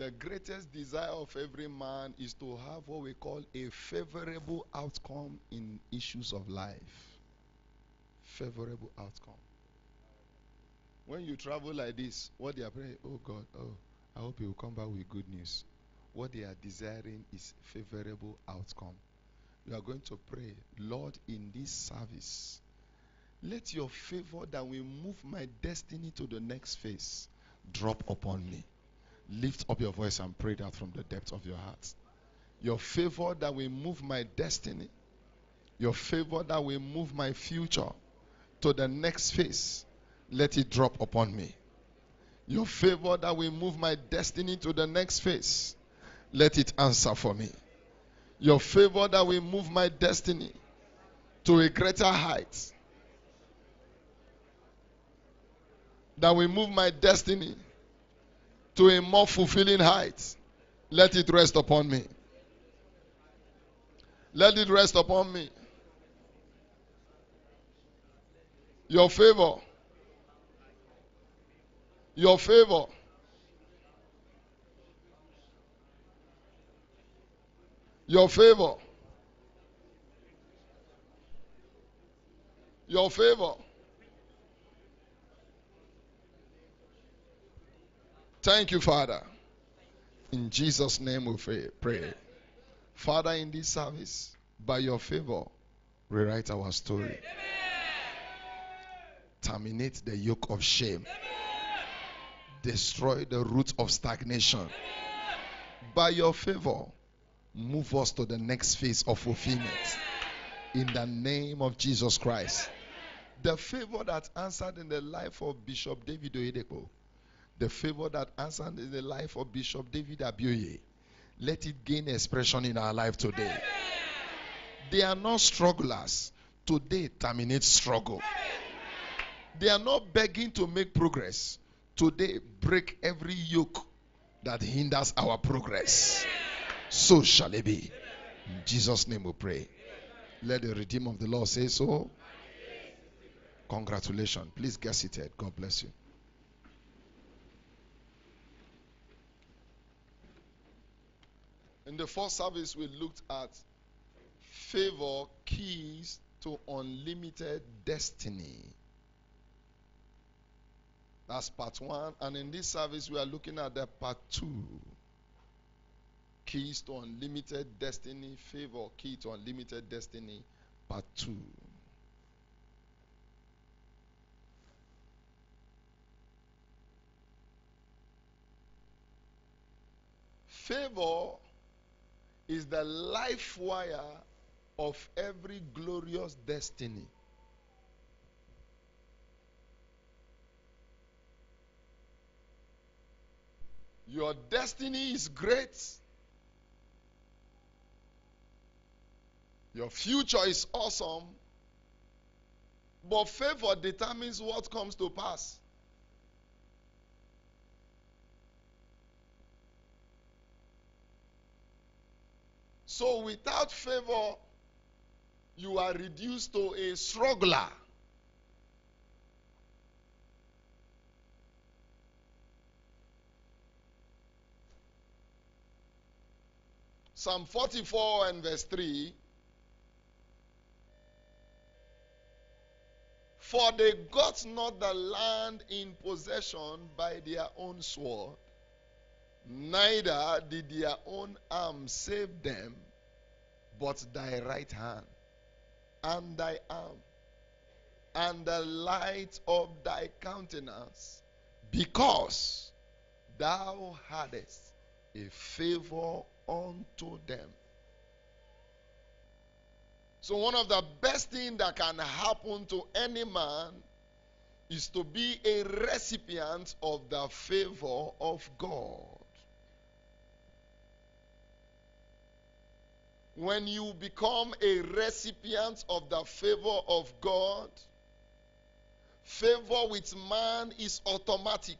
The greatest desire of every man is to have what we call a favorable outcome in issues of life. Favorable outcome. When you travel like this, what they are praying, oh God, oh, I hope you will come back with good news. What they are desiring is favorable outcome. You are going to pray, Lord, in this service, let your favor that will move my destiny to the next phase drop upon me. Lift up your voice and pray that from the depth of your heart. Your favor that will move my destiny, your favor that will move my future to the next phase, let it drop upon me. Your favor that will move my destiny to the next phase, let it answer for me. Your favor that will move my destiny to a greater height, that will move my destiny to a more fulfilling height, let it rest upon me. Let it rest upon me. Your favor. Your favor. Your favor. Your favor. Thank you, Father. In Jesus' name we pray. Father, in this service, by your favor, rewrite our story. Terminate the yoke of shame. Destroy the root of stagnation. By your favor, move us to the next phase of fulfillment. In the name of Jesus Christ. The favor that answered in the life of Bishop David Oyedepo, the favor that answered in the life of Bishop David Abioye, let it gain expression in our life today. They are not strugglers. Today, terminate struggle. They are not begging to make progress. Today, break every yoke that hinders our progress. So shall it be. In Jesus' name we pray. Let the Redeemer of the Lord say so. Congratulations. Please get seated. God bless you. In the first service, we looked at favor keys to unlimited destiny. That's part one. And in this service, we are looking at the part two. Keys to unlimited destiny, favor, key to unlimited destiny, part two. Favor is the life wire of every glorious destiny. Your destiny is great. Your future is awesome. But favor determines what comes to pass. So without favor, you are reduced to a struggler. Psalm 44 and verse 3 For they got not the land in possession by their own sword, neither did their own arm save them, but thy right hand, and thy arm, and the light of thy countenance, because thou hadst a favor unto them. So, one of the best things that can happen to any man is to be a recipient of the favor of God. When you become a recipient of the favor of God, favor with man is automatic.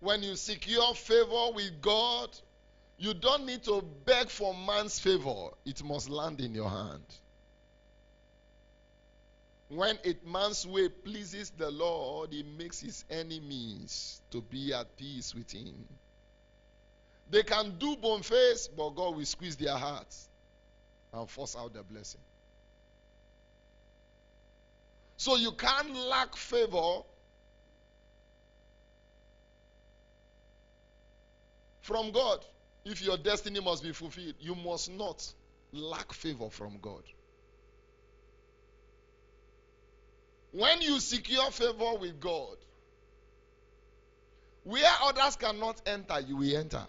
When you secure favor with God, you don't need to beg for man's favor, it must land in your hand. When a man's way pleases the Lord, he makes his enemies to be at peace with him. They can do boniface, but God will squeeze their hearts and force out the blessing. So you can't lack favor from God. If your destiny must be fulfilled, you must not lack favor from God. When you secure favor with God, where others cannot enter, you will enter.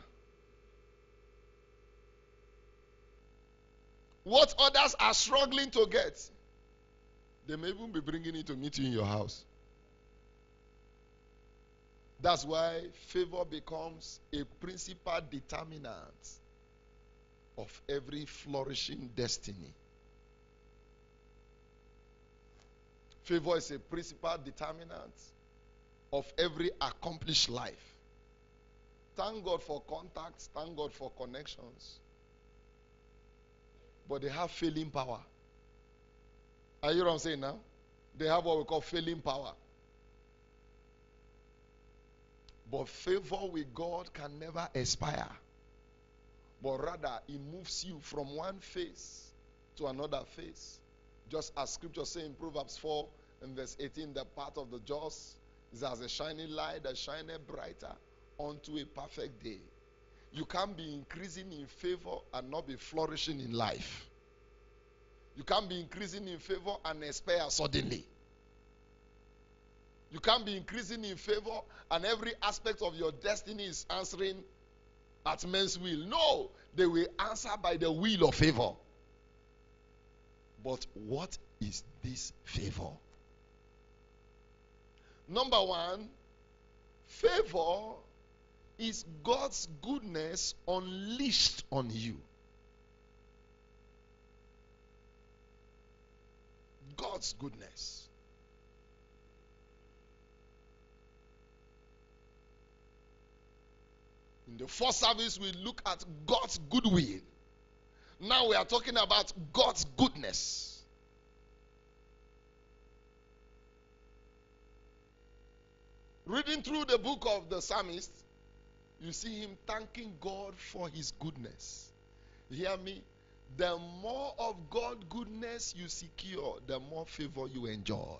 What others are struggling to get, they may even be bringing it to meet you in your house. That's why favor becomes a principal determinant of every flourishing destiny. Favor is a principal determinant of every accomplished life. Thank God for contacts, thank God for connections. But they have failing power. Are you what I'm saying now? They have what we call failing power. But favor with God can never expire. But rather, it moves you from one phase to another phase. Just as scripture says in Proverbs 4 and verse 18, the path of the just is as a shining light that shineth brighter unto a perfect day. You can't be increasing in favor and not be flourishing in life. You can't be increasing in favor and expire suddenly. You can't be increasing in favor and every aspect of your destiny is answering at men's will. No, they will answer by the will of favor. But what is this favor? Number one, favor is God's goodness unleashed on you. God's goodness. In the first service, we look at God's goodwill. Now we are talking about God's goodness. Reading through the book of the psalmist, you see him thanking God for his goodness. Hear me? The more of God goodness you secure, the more favor you enjoy.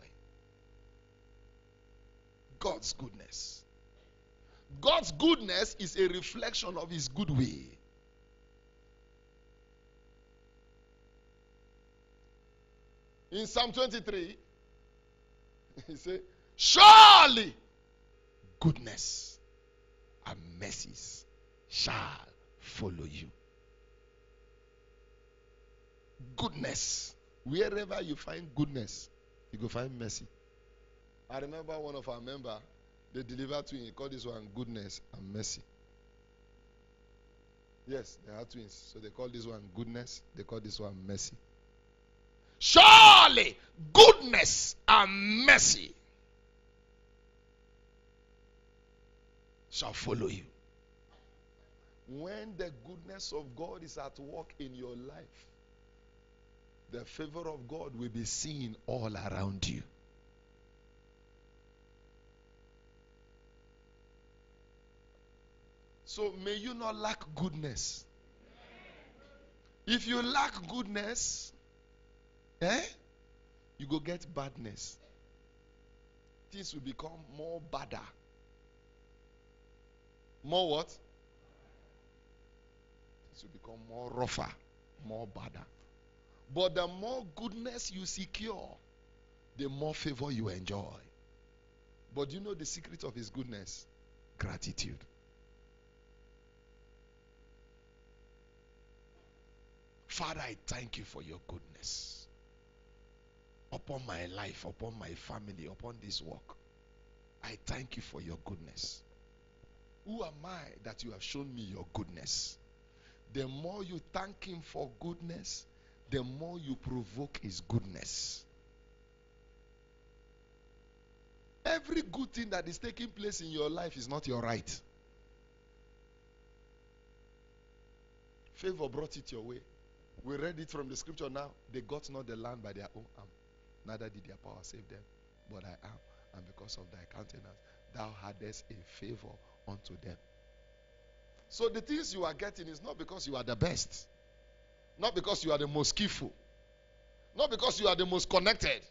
God's goodness. God's goodness is a reflection of his good way. In Psalm 23, he said, Surely goodness and mercies shall follow you. Goodness. Wherever you find goodness, you go find mercy. I remember one of our member, they delivered twins. He called this one goodness and mercy. Yes, they are twins. So they call this one goodness. They call this one mercy. Surely goodness and mercy shall follow you. When the goodness of God is at work in your life, the favor of God will be seen all around you. So may you not lack goodness. If you lack goodness, eh? You go get badness. Things will become more badder. More what? Things will become more rougher, more badder. But the more goodness you secure, the more favor you enjoy. But you know the secret of his goodness? Gratitude. Father, I thank you for your goodness upon my life, upon my family, upon this work. I thank you for your goodness. Who am I that you have shown me your goodness? The more you thank him for goodness, the more you provoke his goodness. Every good thing that is taking place in your life is not your right. Favor brought it your way. We read it from the scripture now. They got not the land by their own arm. neither did their power save them, but I am. And because of thy countenance, thou hadest a favor unto them. So the things you are getting is not because you are the best, not because you are the most skillful, not because you are the most connected.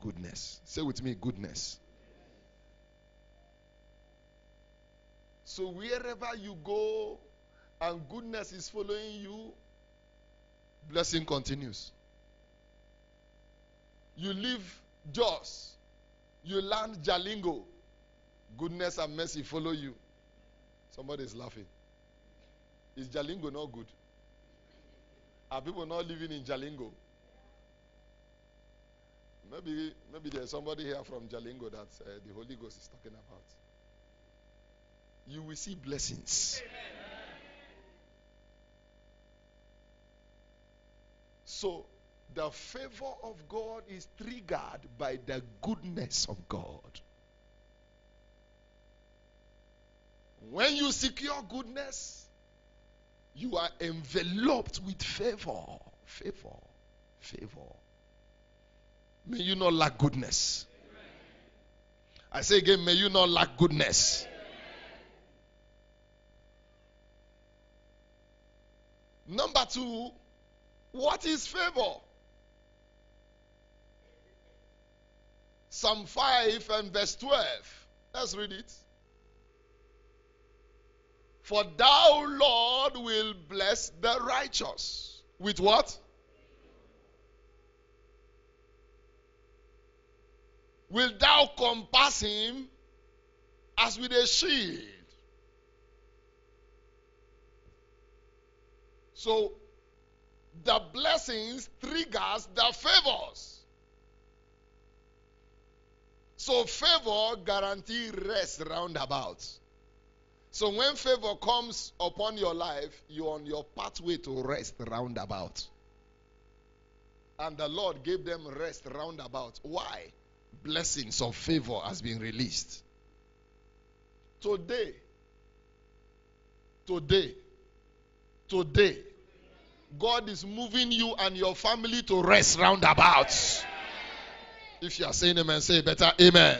Goodness. Say with me, goodness. So wherever you go and goodness is following you, blessing continues. You leave Jos, you land Jalingo, goodness and mercy follow you. Somebody is laughing. Is Jalingo not good? Are people not living in Jalingo? Maybe, maybe there's somebody here from Jalingo that uh, the Holy Ghost is talking about. You will see blessings. So, the favor of God is triggered by the goodness of God. When you secure goodness, you are enveloped with favor. Favor. Favor. May you not lack goodness. I say again, may you not lack goodness. Number two, what is favor? Psalm 5 and verse 12. Let's read it. For thou, Lord, will bless the righteous. With what? Will thou compass him as with a shield? So the blessings triggers the favors. So favor guarantee rest roundabout. So when favor comes upon your life, you're on your pathway to rest roundabout. And the Lord gave them rest roundabout. Why? Blessings of favor has been released. Today, today, today, God is moving you and your family to rest roundabouts. If you are saying amen, say better amen.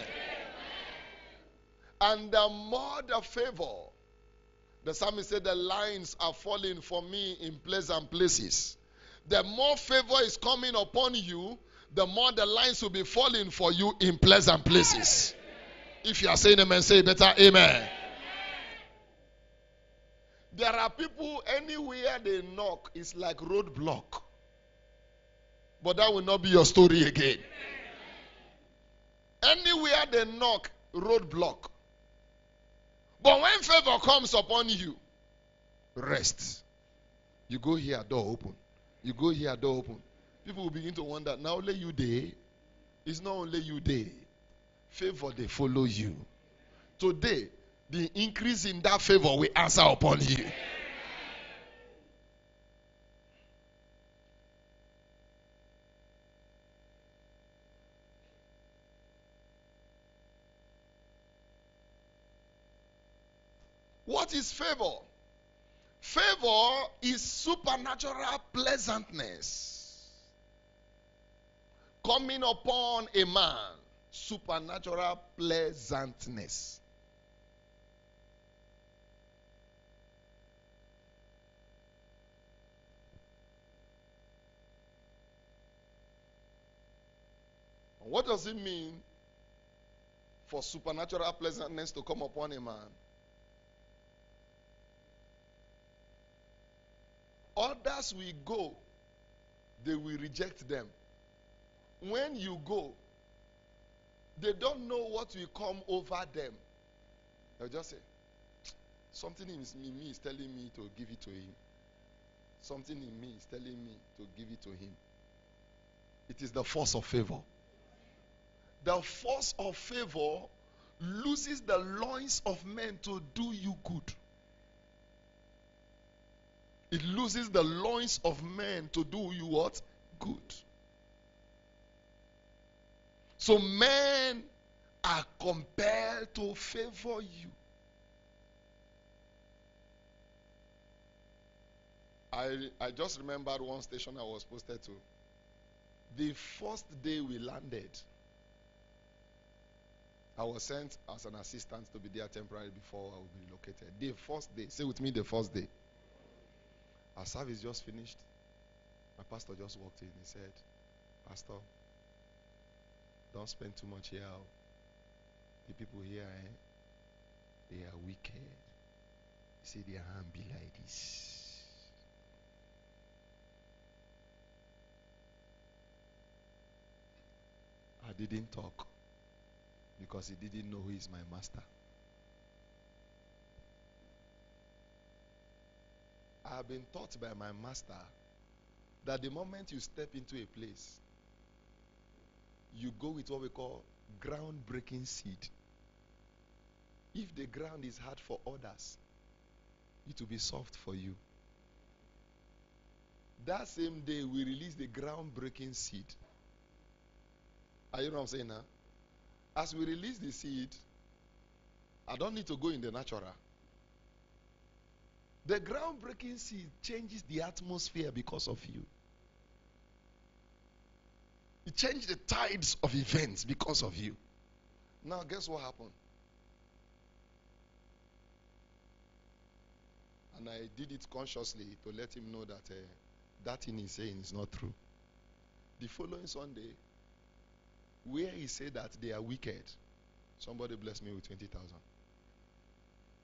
And the more the favor, the psalmist said, The lines are falling for me in pleasant places. The more favor is coming upon you, the more the lines will be falling for you in pleasant places. If you are saying amen, say better amen. There are people anywhere they knock, it's like roadblock. But that will not be your story again. Anywhere they knock, roadblock. But when favor comes upon you, rest. You go here, door open. You go here, door open. People will begin to wonder, now only you there. It's not only you there. Favor, they follow you. Today, the increase in that favor will answer upon you. What is favor? Favor is supernatural pleasantness coming upon a man. Supernatural pleasantness. What does it mean for supernatural pleasantness to come upon a man? Others will go, they will reject them. When you go, they don't know what will come over them. They'll just say, Something in me is telling me to give it to him. Something in me is telling me to give it to him. It is the force of favor. The force of favor loses the loins of men to do you good. It loses the loins of men to do you what? Good. So men are compelled to favor you. I, I just remembered one station I was posted to. The first day we landed, I was sent as an assistant to be there temporarily before I would be relocated. The first day, say with me, the first day. Our service just finished. My pastor just walked in. He said, Pastor, don't spend too much here. The people here, eh, they are wicked. Said, their hand be like this. I didn't talk because he didn't know who is my master. Have been taught by my master that the moment you step into a place, you go with what we call groundbreaking seed. If the ground is hard for others, it will be soft for you. That same day, we release the groundbreaking seed. Are you know what I'm saying now? As we release the seed, I don't need to go in the natural. The groundbreaking seed changes the atmosphere because of you. It changed the tides of events because of you. Now, guess what happened? And I did it consciously to let him know that uh, that thing he's saying is not true. The following Sunday, where he said that they are wicked, somebody blessed me with 20,000.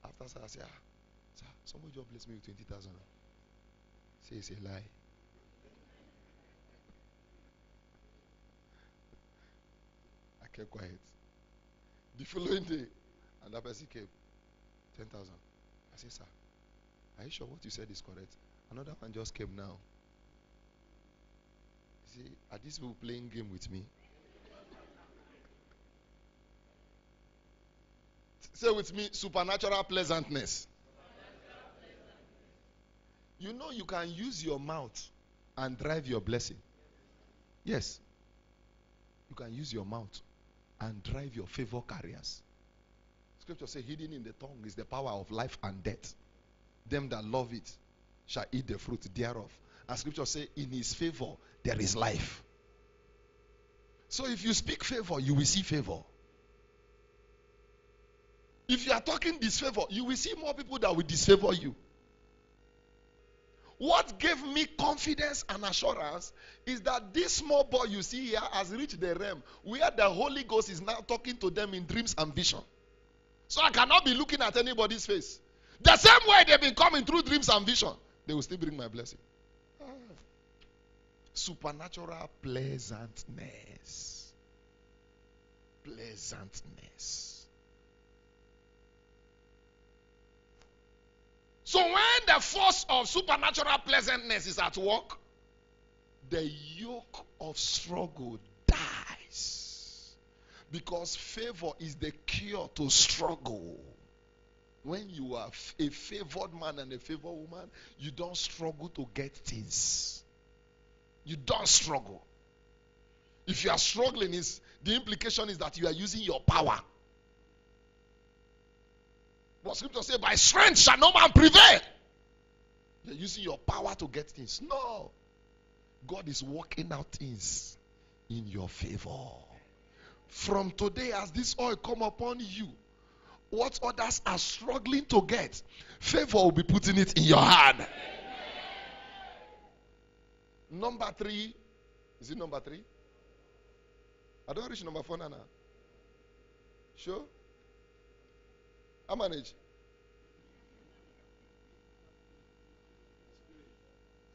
After that, I said, ah, sir, somebody just blessed me with 20,000. Say it's a lie. I kept quiet. The following day, another person came, 10,000. I said, sir, are you sure what you said is correct? Another one just came now. You see, are these people playing game with me? Say with me, supernatural pleasantness. You know you can use your mouth and drive your blessing. Yes. You can use your mouth and drive your favor carriers. Scripture says, hidden in the tongue is the power of life and death. Them that love it shall eat the fruit thereof. And scripture says, in his favor there is life. So if you speak favor, you will see favor. If you are talking disfavor, you will see more people that will disfavor you. What gave me confidence and assurance is that this small boy you see here has reached the realm where the Holy Ghost is now talking to them in dreams and vision. So I cannot be looking at anybody's face. The same way they've been coming through dreams and vision, they will still bring my blessing. Ah. Supernatural pleasantness. Pleasantness. So when the force of supernatural pleasantness is at work, the yoke of struggle dies. Because favor is the cure to struggle. When you are a favored man and a favored woman, you don't struggle to get things. You don't struggle. If you are struggling, is the implication is that you are using your power. What scripture say, by strength shall no man prevail. You're using your power to get things. No. God is working out things in your favor. From today, as this oil come upon you, what others are struggling to get, favor will be putting it in your hand. Number three, is it number three? I don't reach number four now. Sure? I manage.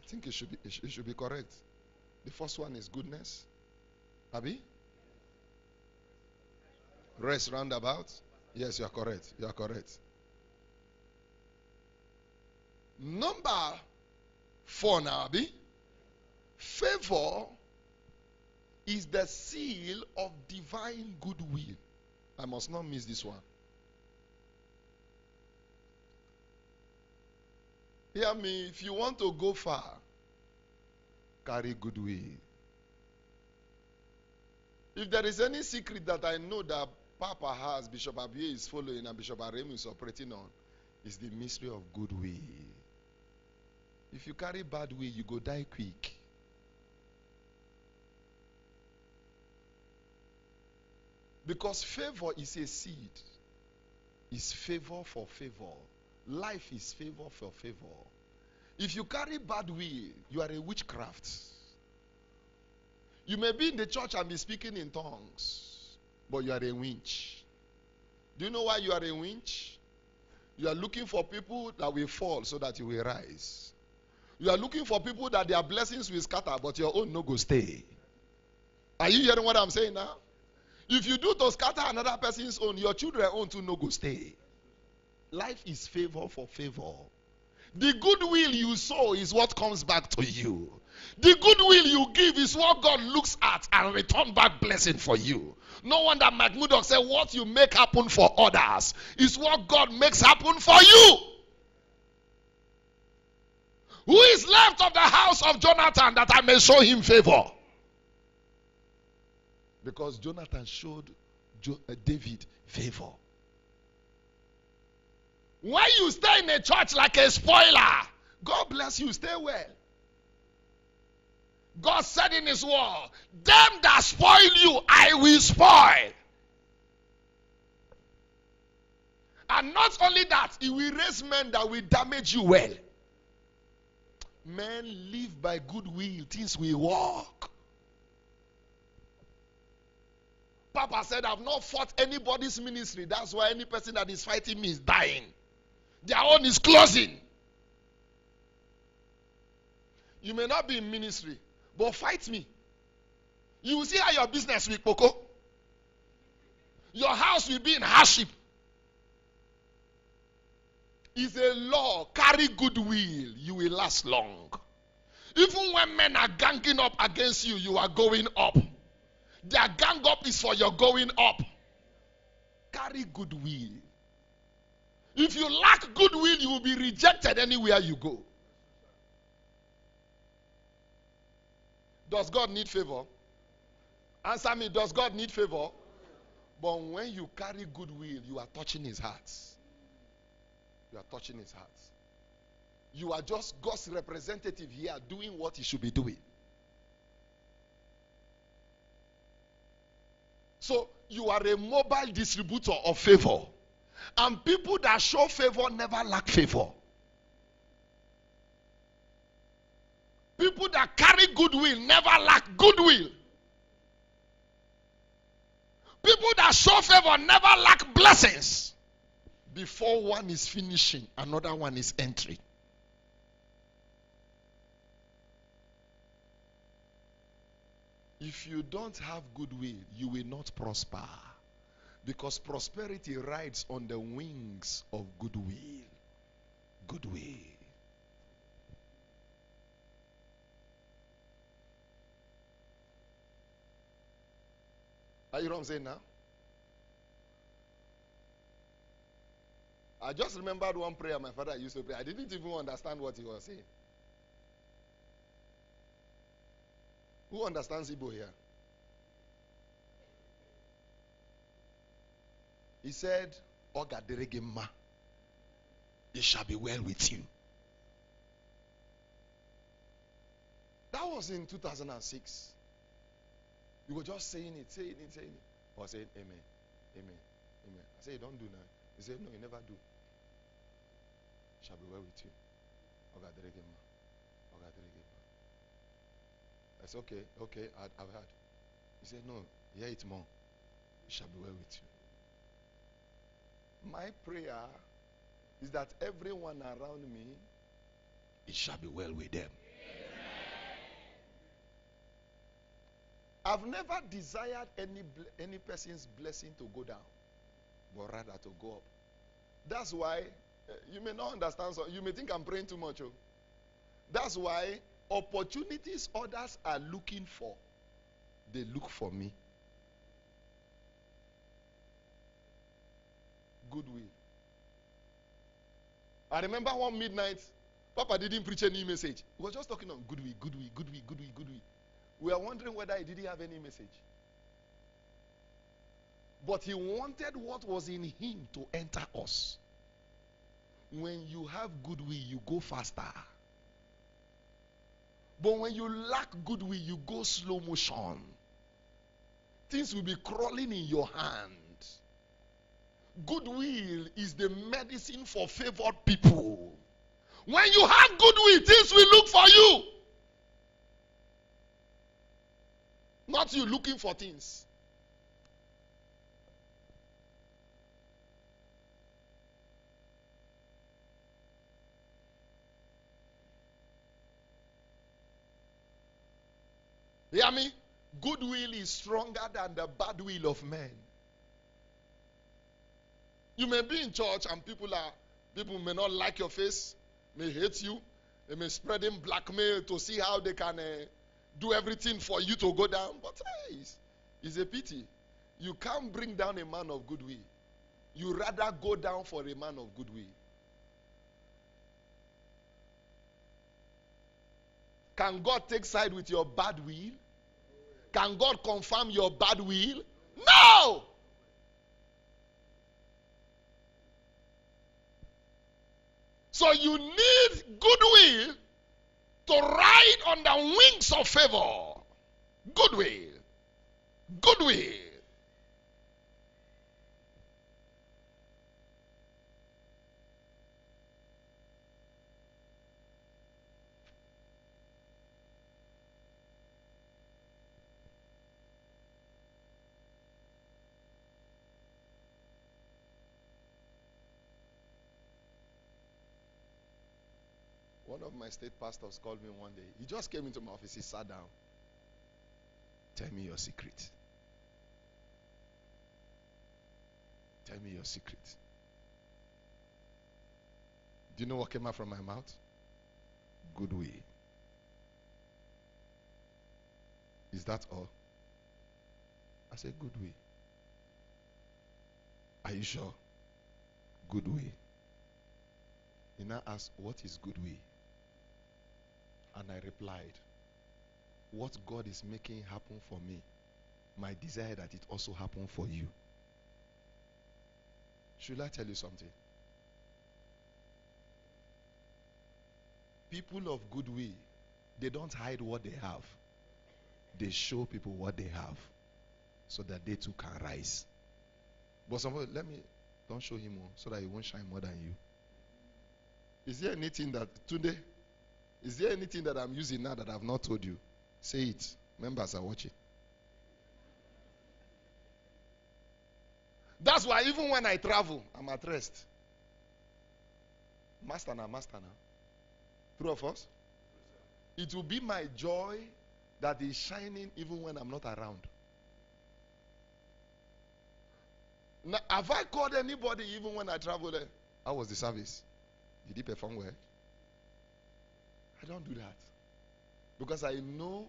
I think it should be it should, it should be correct. The first one is goodness. Abby? Rest roundabout. Yes, you are correct. You are correct. Number four now, Abby. Favor is the seal of divine goodwill. I must not miss this one. Hear me, if you want to go far, carry goodwill. If there is any secret that I know that Papa has, Bishop Abie is following, and Bishop Aremu is operating on, is the mystery of goodwill. If you carry bad will, you go die quick. Because favor is a seed. It's favor for favor. Life is favor for favor. If you carry bad will, you are a witchcraft. You may be in the church and be speaking in tongues, but you are a winch. Do you know why you are a winch? You are looking for people that will fall so that you will rise. You are looking for people that their blessings will scatter, but your own no go stay. Are you hearing what I'm saying now? If you do to scatter another person's own, your children own too no go stay. Life is favor for favor. The goodwill you sow is what comes back to you. The goodwill you give is what God looks at and return back blessing for you. No wonder Mike Murdock said, What you make happen for others is what God makes happen for you. Who is left of the house of Jonathan that I may show him favor? Because Jonathan showed uh, David favor. When you stay in a church like a spoiler, God bless you, stay well. God said in His word, Them that spoil you, I will spoil. And not only that, He will raise men that will damage you well. Men live by goodwill, things will work. Papa said, I've not fought anybody's ministry. That's why any person that is fighting me is dying. Their own is closing. You may not be in ministry, but fight me. You will see how your business will poco. Your house will be in hardship. It's a law. Carry goodwill. You will last long. Even when men are ganging up against you, you are going up. Their gang up is for your going up. Carry goodwill. If you lack goodwill, you will be rejected anywhere you go. Does God need favor? Answer me, does God need favor? But when you carry goodwill, you are touching his heart. You are touching his heart. You are just God's representative here doing what he should be doing. So you are a mobile distributor of favor. And people that show favor never lack favor. People that carry goodwill never lack goodwill. People that show favor never lack blessings. Before one is finishing, another one is entering. If you don't have goodwill, you will not prosper. Because prosperity rides on the wings of goodwill. Goodwill. Are you know what I'm saying now? I just remembered one prayer my father used to pray. I didn't even understand what he was saying. Who understands Igbo here? He said, Ogaderegema, it shall be well with you. That was in 2006. You were just saying it, saying it, saying it. Or saying, Amen, Amen, Amen. I said, Don't do that. He said, No, you never do. It shall be well with you. Ogaderegema, Ogaderegema. I said, Okay, okay, I, I've heard. He said, No, hear it more. It shall be well with you. My prayer is that everyone around me, it shall be well with them. Amen. I've never desired any any person's blessing to go down, but rather to go up. That's why uh, you may not understand. So you may think I'm praying too much. Oh. That's why opportunities others are looking for, they look for me. Goodwill. I remember one midnight, Papa didn't preach any message. He was just talking on goodwill, goodwill, goodwill, goodwill, goodwill. We are wondering whether he didn't have any message. But he wanted what was in him to enter us. When you have good will, you go faster. But when you lack good will, you go slow motion. things will be crawling in your hand. Goodwill is the medicine for favored people. When you have goodwill, things will look for you. Not you looking for things. Hear me? Goodwill is stronger than the bad will of men. You may be in church and people are people may not like your face, may hate you, they may spread in blackmail to see how they can uh, do everything for you to go down. But hey, it's, it's a pity. You can't bring down a man of good will. You rather go down for a man of good will. Can God take side with your bad will? Can God confirm your bad will? No! So you need goodwill to ride on the wings of favor. Goodwill. Goodwill. One of my state pastors called me one day. He just came into my office. He sat down. Tell me your secret. Tell me your secret. Do you know what came out from my mouth? Goodwill. Is that all? I said, Goodwill. Are you sure? Goodwill. He now asked, What is goodwill? And I replied, What God is making happen for me, my desire that it also happen for you. Should I tell you something? People of goodwill, they don't hide what they have. They show people what they have so that they too can rise. But somebody, let me, don't show him more so that he won't shine more than you. Is there anything that, today, is there anything that I'm using now that I've not told you? Say it. Members are watching. That's why even when I travel, I'm at rest. Master now, master now. True of us? It will be my joy that is shining even when I'm not around. Now, have I called anybody even when I travel there? How was the service? Did he perform well? I don't do that. Because I know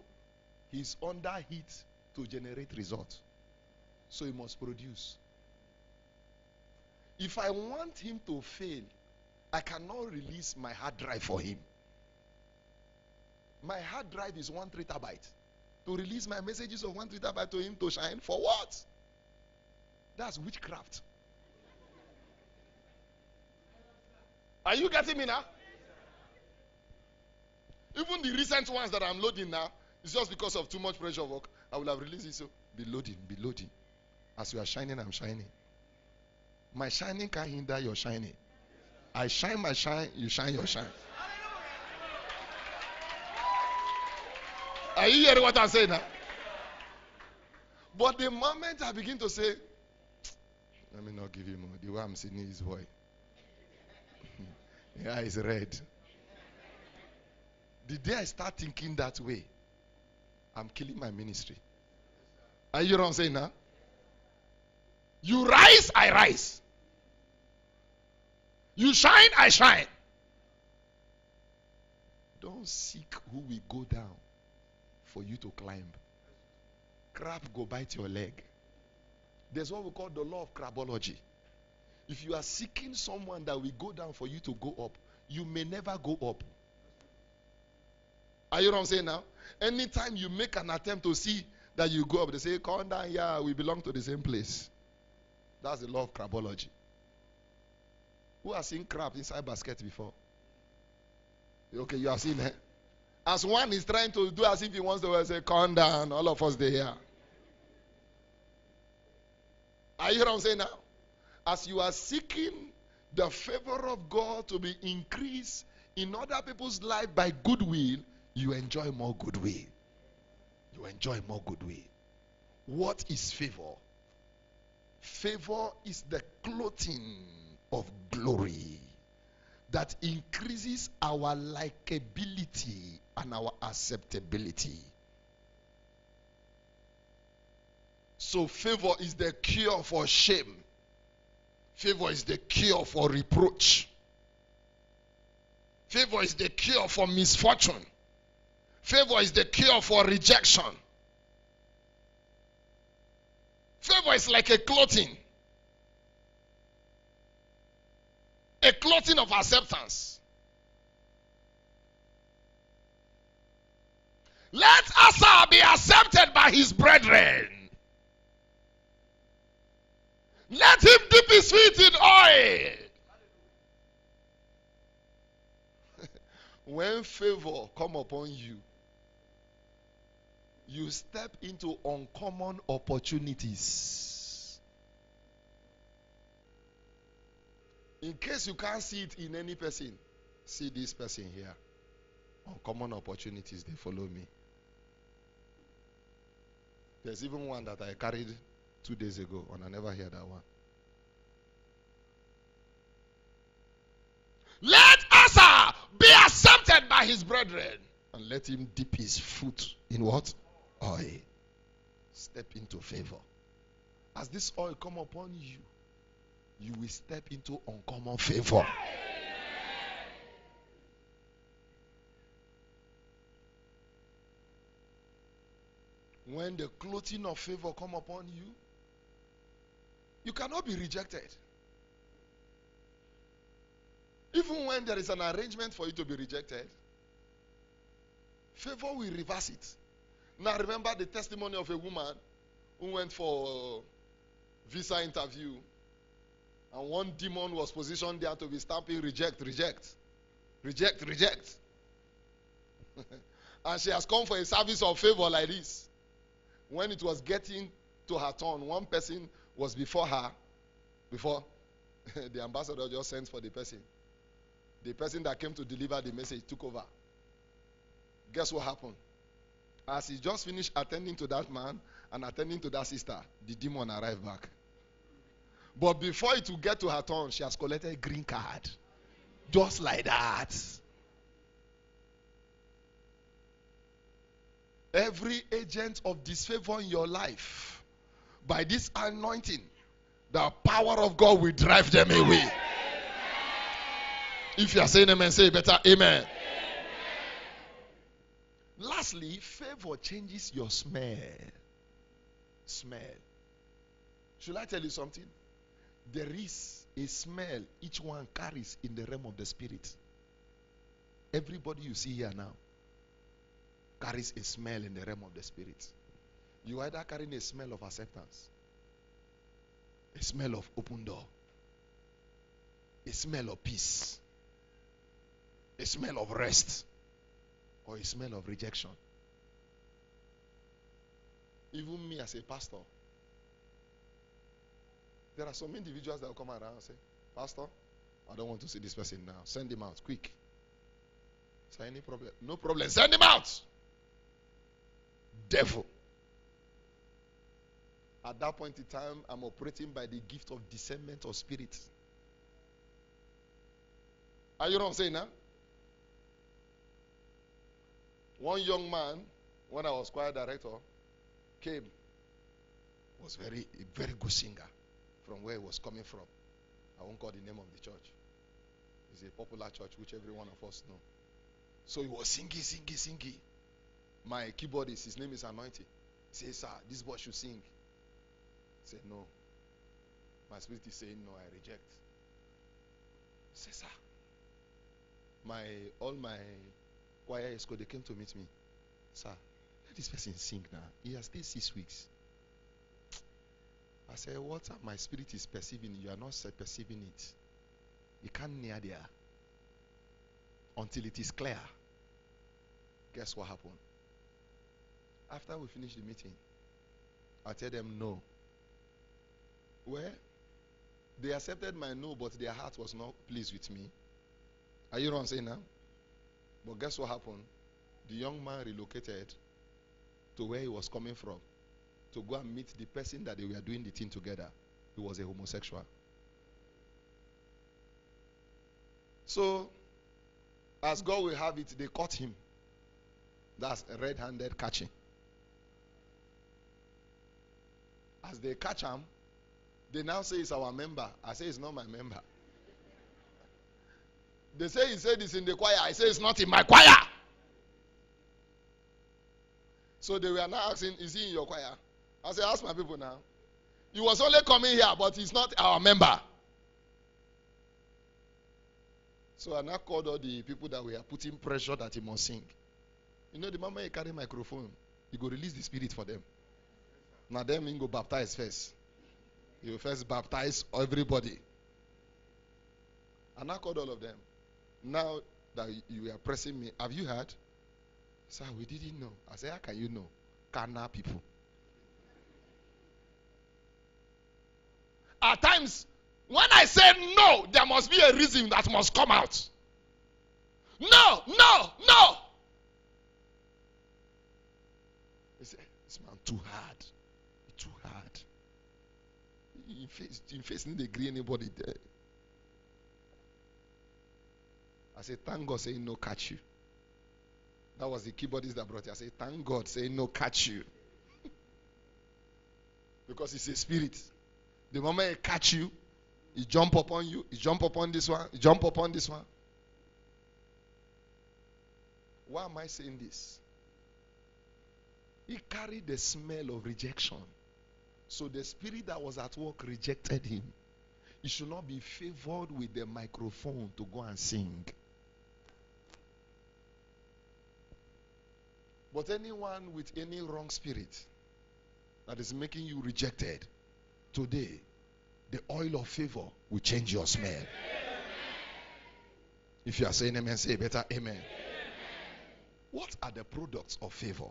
he's under heat to generate results. So he must produce. If I want him to fail, I cannot release my hard drive for him. My hard drive is one terabyte. To release my messages of one terabyte to him to shine for what? That's witchcraft. Are you getting me now? Even the recent ones that I'm loading now, it's just because of too much pressure work. I will have released it. So be loading, be loading. As you are shining, I'm shining. My shining can't hinder your shining. I shine my shine, you shine your shine. Are you hearing what I'm saying now? But the moment I begin to say, let me not give you more. The way I'm seeing his voice. yeah, it's red. The day I start thinking that way, I'm killing my ministry. Are you know what I'm saying now? You rise, I rise. You shine, I shine. Don't seek who will go down for you to climb. Crab go bite your leg. There's what we call the law of crabology. If you are seeking someone that will go down for you to go up, you may never go up. Are you know what I'm saying now? Anytime you make an attempt to see that you go up, they say, Come down here, we belong to the same place. That's the law of crabology. Who has seen crab inside basket before? Okay, you have seen it. As one is trying to do as if he wants to say, Come down, all of us there. Are you hear what I'm saying now? As you are seeking the favor of God to be increased in other people's life by goodwill, you enjoy more goodwill. You enjoy more goodwill. What is favor? Favor is the clothing of glory that increases our likability and our acceptability. So, favor is the cure for shame, favor is the cure for reproach, favor is the cure for misfortune, favor is the cure for rejection. Favor is like a clothing. A clothing of acceptance. Let Asher be accepted by his brethren. Let him dip his feet in oil. when favor come upon you, you step into uncommon opportunities. In case you can't see it in any person, see this person here. Uncommon opportunities, they follow me. There's even one that I carried two days ago, and I never hear that one. Let Asher be accepted by his brethren, and let him dip his foot in what? Oil. Step into favor. As this oil come upon you, you will step into uncommon favor. When the clothing of favor come upon you, you cannot be rejected. Even when there is an arrangement for you to be rejected, favor will reverse it. Now remember the testimony of a woman who went for visa interview and one demon was positioned there to be stamping reject, reject, reject, reject. and she has come for a service of favor like this. When it was getting to her turn, one person was before her, before the ambassador just sent for the person. The person that came to deliver the message took over. Guess what happened? As he just finished attending to that man and attending to that sister, the demon arrived back. But before it will get to her turn, she has collected a green card. Just like that. Every agent of disfavor in your life, by this anointing, the power of God will drive them away. If you are saying amen, say better amen. amen. Lastly, favor changes your smell. Smell. Should I tell you something? There is a smell each one carries in the realm of the spirit. Everybody you see here now carries a smell in the realm of the spirit. You are either carrying a smell of acceptance, a smell of open door, a smell of peace, a smell of rest, or a smell of rejection. Even me as a pastor, there are some individuals that will come around and say, Pastor, I don't want to see this person now. Send him out quick. Say any problem? No problem. Send him out. Devil. At that point in time, I'm operating by the gift of discernment of spirit. Are you not saying now? One young man, when I was choir director, came, was very a very good singer from where he was coming from. I won't call the name of the church. It's a popular church which every one of us know. So he was singing, singing, singing. My keyboardist, his name is Anointing. He says, Sir, this boy should sing. Said, No. My spirit is saying no, I reject. Said, Sir. My all my choir escort, they came to meet me. Sir, let this person sing now. He has stayed six weeks. I said, What ah, my spirit is perceiving, you are not perceiving it. You can't near there until it is clear. Guess what happened? After we finished the meeting, I tell them no. Well, they accepted my no, but their heart was not pleased with me. Are you I'm saying now? But guess what happened? The young man relocated to where he was coming from to go and meet the person that they were doing the thing together. He was a homosexual. So, as God will have it, they caught him. That's a red handed catching. As they catch him, they now say it's our member. I say it's not my member. They say he said it's in the choir. I say it's not in my choir. So they were now asking, Is he in your choir? I said, Ask my people now. He was only coming here, but he's not our member. So I now called all the people that were putting pressure that he must sing. You know, the moment he carry microphone, he go release the spirit for them. Now them he go baptize first. He will first baptize everybody. I called all of them. Now that you are pressing me, have you heard? Sir, we didn't know. I said, How can you know? Carnal people. At times, when I say no, there must be a reason that must come out. No, no, no. He said, This man too hard. Too hard. In face, in face, to agree anybody there. I said, Thank God saying no catch you. That was the keyboardist that brought it. I said, Thank God saying no catch you. because it's a spirit. The moment he catch you, he jump upon you, he jump upon this one, he jump upon this one. Why am I saying this? He carried the smell of rejection. So the spirit that was at work rejected him. He should not be favored with the microphone to go and sing. But anyone with any wrong spirit that is making you rejected, today, the oil of favor will change your smell. If you are saying amen, say better amen. amen. What are the products of favor?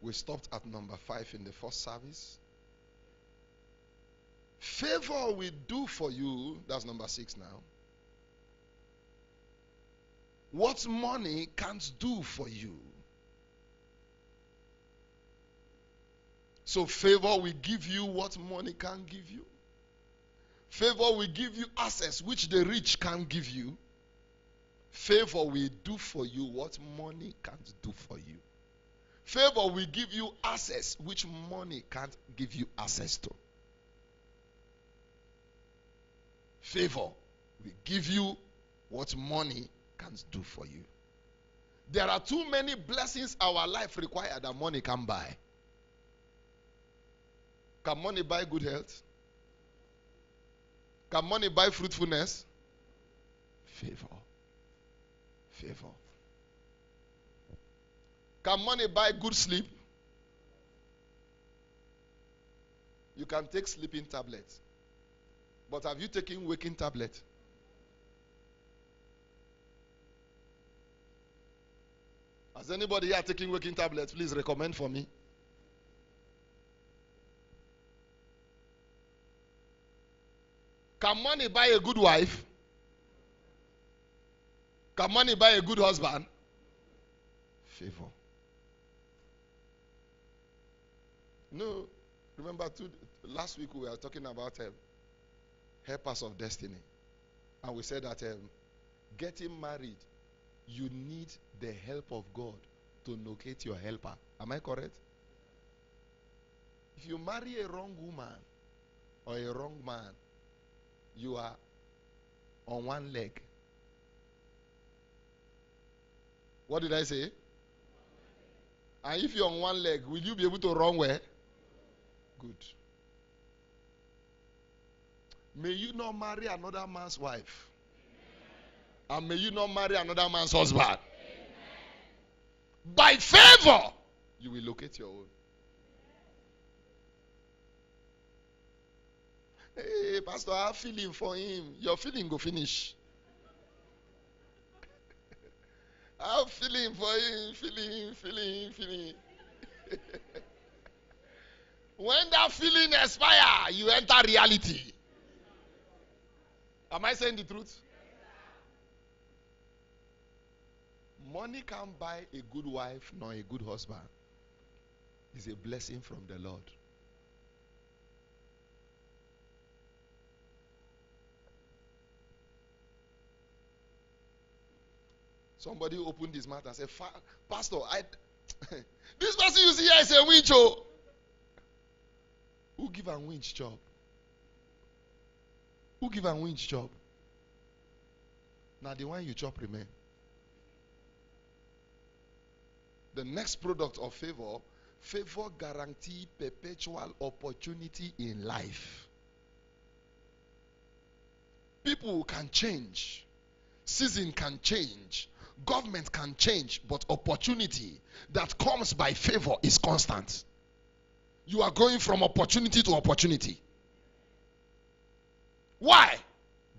We stopped at number five in the first service. Favor we do for you, that's number six now. What money can't do for you. So, favor will give you what money can't give you. Favor will give you access which the rich can't give you. Favor will do for you what money can't do for you. Favor will give you access which money can't give you access to. Favor will give you what money can't do for you. There are too many blessings our life require that money can buy. Can money buy good health? Can money buy fruitfulness? Favor. Favor. Can money buy good sleep? You can take sleeping tablets. But have you taken waking tablet? Has anybody here taking waking tablets? Please recommend for me. Can money buy a good wife? Can money buy a good husband? Favor. No, remember two, last week we were talking about um, helpers of destiny. And we said that um, getting married, you need the help of God to locate your helper. Am I correct? If you marry a wrong woman or a wrong man, you are on one leg. What did I say? And if you're on one leg, will you be able to run where? Good. May you not marry another man's wife. And may you not marry another man's husband. By favor, you will locate your own. Hey, Pastor, I have feeling for him. Your feeling go finish. I have feeling for him, feeling, feeling, feeling. When that feeling expire, you enter reality. Am I saying the truth? Money can't buy a good wife nor a good husband. It's a blessing from the Lord. Somebody opened his mouth and said, Pastor, I this person you see here is a witch. Oh. Who give a winch job? Who give a winch job? Now the one you chop remain. The next product of favor, favor guarantee perpetual opportunity in life. People can change. Season can change. Government can change, but opportunity that comes by favor is constant. You are going from opportunity to opportunity. Why?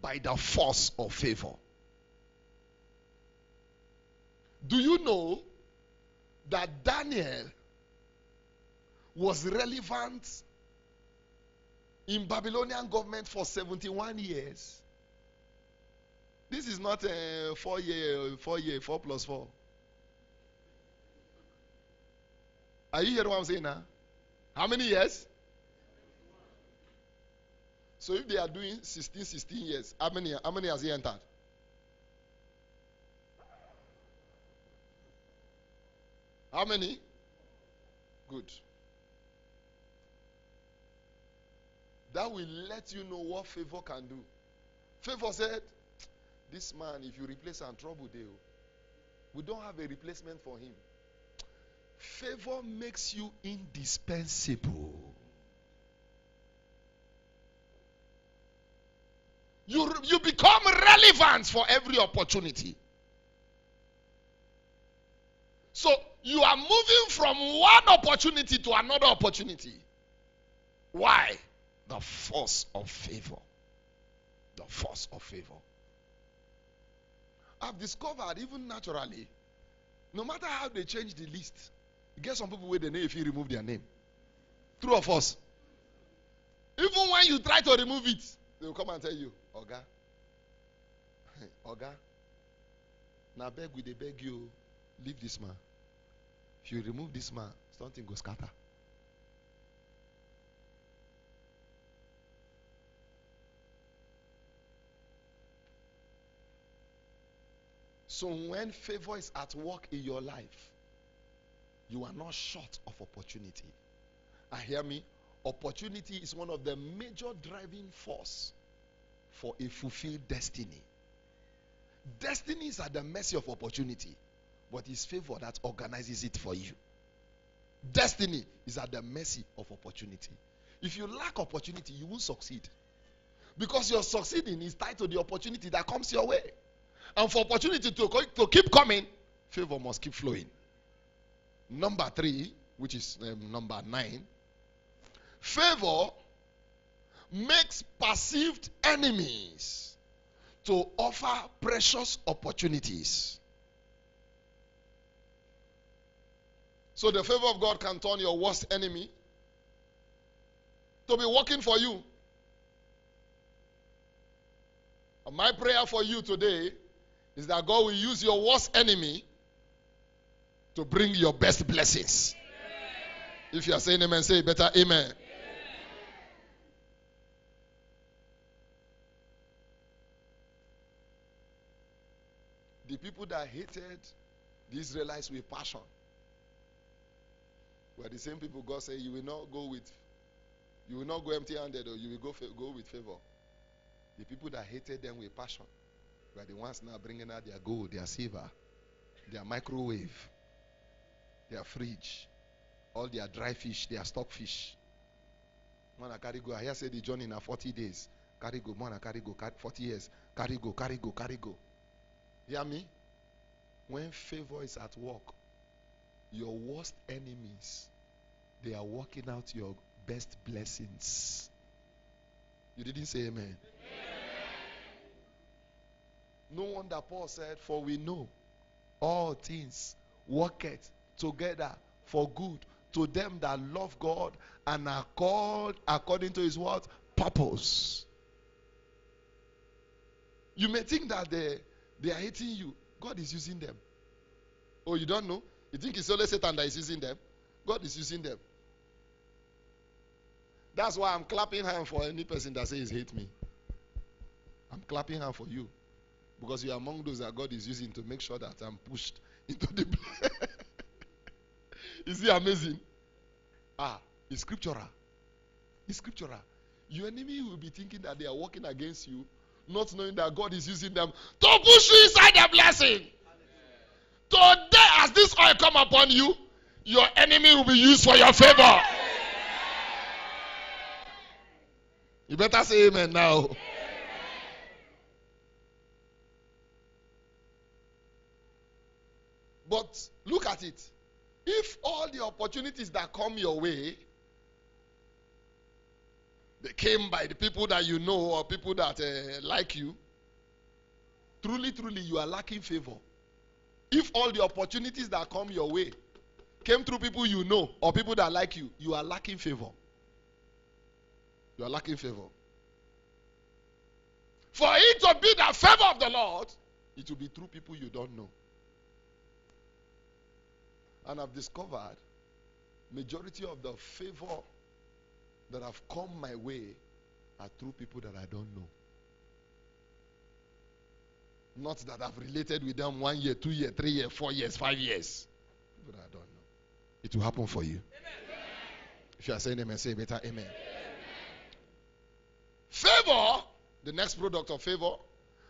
By the force of favor. Do you know that Daniel was relevant in Babylonian government for 71 years? This is not a four year, four year, four plus four. Are you hearing what I'm saying now? How many years? So if they are doing 16, 16 years, how many, how many has he entered? How many? Good. That will let you know what favor can do. Favor said, This man, if you replace him, trouble deal. Oh. We don't have a replacement for him. Favor makes you indispensable. You, you become relevant for every opportunity. So you are moving from one opportunity to another opportunity. Why? The force of favor. The force of favor. I've discovered, even naturally, no matter how they change the list, you get some people with the name if you remove their name. True of us. Even when you try to remove it, they will come and tell you, Oga, Oga, now beg we they beg you, leave this man. If you remove this man, something goes scatter. So when favor is at work in your life, you are not short of opportunity. I hear me? Opportunity is one of the major driving force for a fulfilled destiny. Destinies are the mercy of opportunity but it's favor that organizes it for you. Destiny is at the mercy of opportunity. If you lack opportunity, you won't succeed. Because your succeeding is tied to the opportunity that comes your way. And for opportunity to, to keep coming, favor must keep flowing. Number three, which is um, number nine, favor makes perceived enemies to offer precious opportunities. So the favor of God can turn your worst enemy to be working for you. And my prayer for you today is that God will use your worst enemy to bring your best blessings. Amen. If you are saying amen, say better amen. amen. The people that hated the Israelites with passion we are the same people God said you will not go with you will not go empty handed or you will go, go with favor. The people that hated them with passion were the ones now bringing out their gold, their silver, their microwave, their fridge, all their dry fish, their stock fish. Man, carry go. I hear say the journey in 40 days. Carry go, man, carry go, 40 years. Carry go, carry go, carry go. Hear me? When favor is at work, your worst enemies, they are working out your best blessings. You didn't say amen. amen. No wonder Paul said, For we know all things work it together for good to them that love God and are called according to his word Purpose. You may think that they, they are hating you. God is using them. Oh, you don't know? You think it's only Satan that is using them? God is using them. That's why I'm clapping hand for any person that says hate me. I'm clapping hand for you. Because you are among those that God is using to make sure that I'm pushed into the Is it amazing? Ah, it's scriptural. It's scriptural. Your enemy will be thinking that they are working against you, not knowing that God is using them to push you inside their blessing. Today, as this oil come upon you, your enemy will be used for your favor. You better say amen now. But look at it. If all the opportunities that come your way they came by the people that you know or people that uh, like you, truly, truly, you are lacking favor. If all the opportunities that come your way came through people you know or people that like you, you are lacking favor. You are lacking favor. For it to be the favor of the Lord, it will be through people you don't know. And I've discovered majority of the favor that have come my way are through people that I don't know. Not that I've related with them one year, two year, three year, four years, five years. That I don't know. It will happen for you. Amen. If you are saying amen, say better amen. amen. Favor, the next product of favor,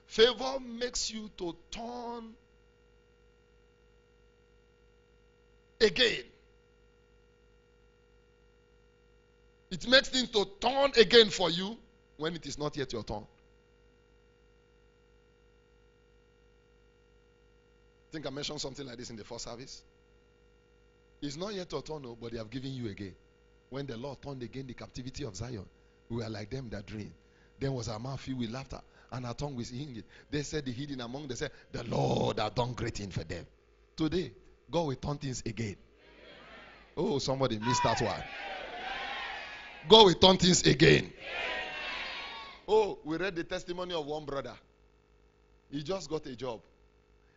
favor makes you to turn again. It makes things to turn again for you when it is not yet your turn. I think I mentioned something like this in the first service. It's not yet turn, no, but they have given you again. When the Lord turned again the captivity of Zion, we were like them that dream. Then was our mouth filled with laughter and our tongue was hinged. They said the hidden among them said, The Lord has done great things for them. Today, God will turn things again. Oh, somebody missed that one. God will turn things again. Oh, we read the testimony of one brother. He just got a job.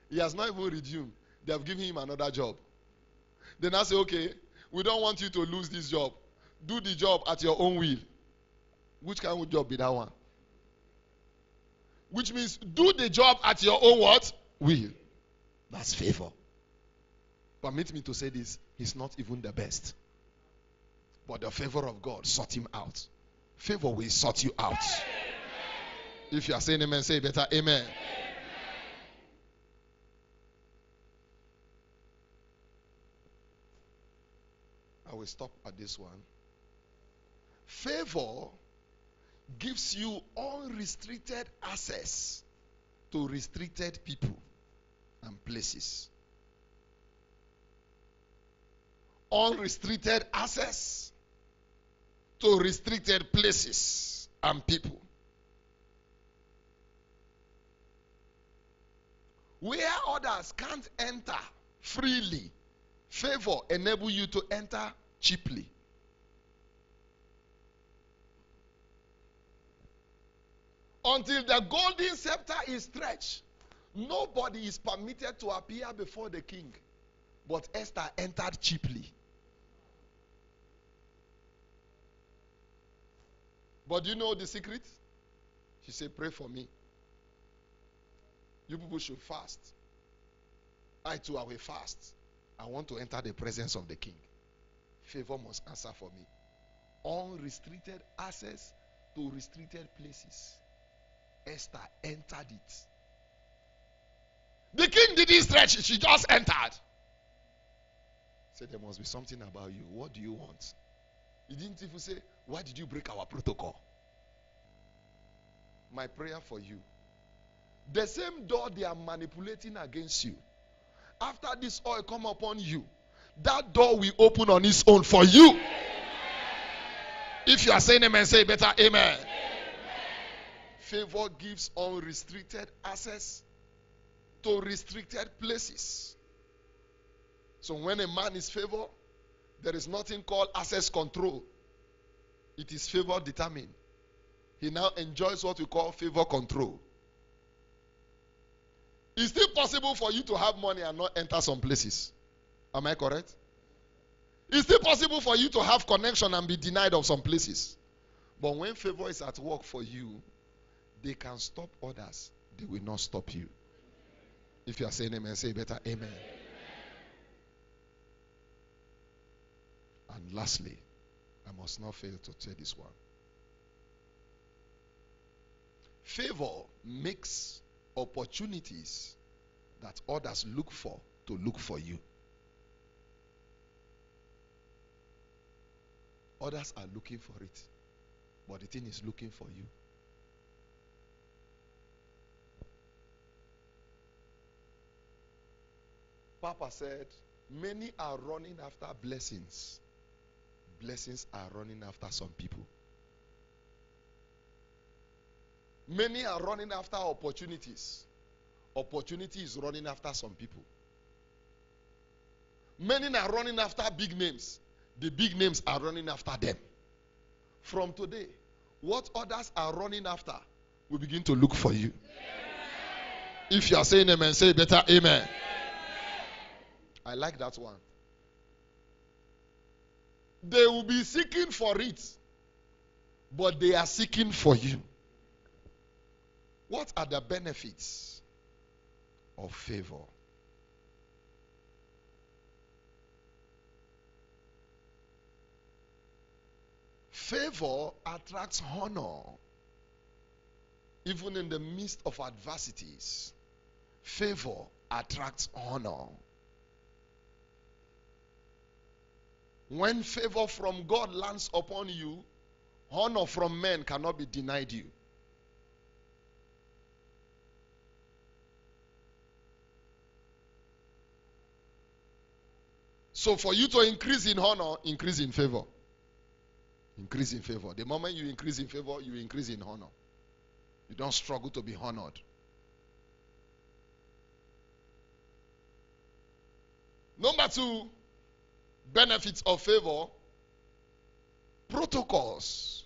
He has not even resumed. They have given him another job. Then I say, okay, we don't want you to lose this job. Do the job at your own will. Which kind of job be that one? Which means do the job at your own what? Will. That's favor. Permit me to say this. He's not even the best. But the favor of God sought him out. Favor will sort you out. If you are saying amen, say better amen. amen. I will stop at this one. Favor gives you unrestricted access to restricted people and places. Unrestricted access to restricted places and people. Where others can't enter freely, favor enable you to enter cheaply. Until the golden scepter is stretched, nobody is permitted to appear before the king. But Esther entered cheaply. But do you know the secret? She said, Pray for me. You people should fast. I too, I will fast. I want to enter the presence of the king. Favor must answer for me. Unrestricted access to restricted places. Esther entered it. The king didn't stretch, she just entered. Said there must be something about you. What do you want? He didn't even say, Why did you break our protocol? My prayer for you. The same door they are manipulating against you. After this oil come upon you, that door will open on its own for you. Amen. If you are saying amen, say better amen. amen. Favor gives unrestricted access to restricted places. So when a man is favored, There is nothing called access control. It is favor determined. He now enjoys what we call favor control. It's still possible for you to have money and not enter some places. Am I correct? It's still possible for you to have connection and be denied of some places. But when favor is at work for you, they can stop others. They will not stop you. If you are saying amen, say better amen. amen. And lastly, I must not fail to say this one. Favor makes opportunities that others look for to look for you. Others are looking for it, but the thing is looking for you. Papa said, Many are running after blessings. Blessings are running after some people. Many are running after opportunities. Opportunity is running after some people. Many are running after big names. The big names are running after them. From today, what others are running after will begin to look for you. If you are saying amen, say better amen. amen. I like that one. They will be seeking for it, but they are seeking for you. What are the benefits of favor? Favor attracts honor even in the midst of adversities. Favor attracts honor. When favor from God lands upon you, honor from men cannot be denied you. So, for you to increase in honor, increase in favor. Increase in favor. The moment you increase in favor, you increase in honor. You don't struggle to be honored. Number two, benefits of favor protocols,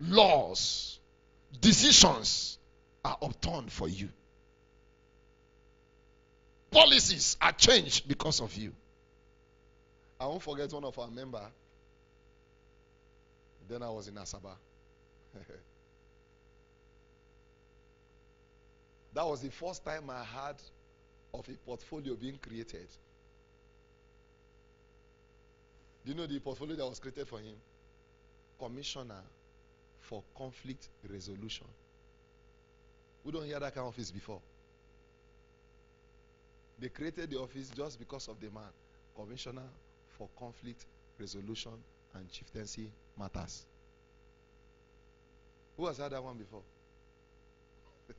laws, decisions are upturned for you. Policies are changed because of you. I won't forget one of our member. Then I was in Asaba. that was the first time I heard of a portfolio being created. Do you know the portfolio that was created for him? Commissioner for Conflict Resolution. We don't hear that kind of office before. They created the office just because of the man. Commissioner for conflict resolution and chieftaincy matters. Who has had that one before?